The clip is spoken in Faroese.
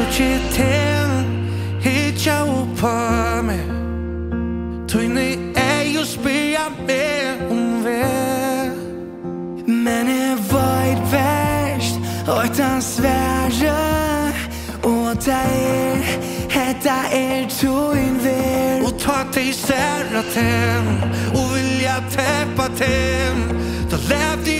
Så tjetene hitja oppa me Tøyne er jo spia me om ve Men jeg var et verst Og et ansvære Og det er Hetta er tøyn vær Og ta til særa ten Og vilja teppa ten Da levde